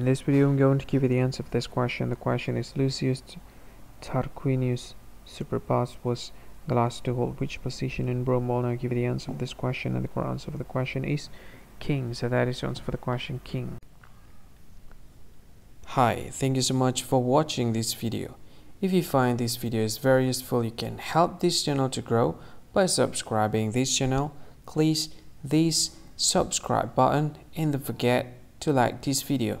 In this video, I'm going to give you the answer of this question. The question is Lucius Tarquinius Superbus was the last to hold which position in Rome? Well, now give you the answer of this question, and the correct answer for the question is king. So that is the answer for the question, king. Hi, thank you so much for watching this video. If you find this video is very useful, you can help this channel to grow by subscribing this channel. Please this subscribe button and don't forget to like this video.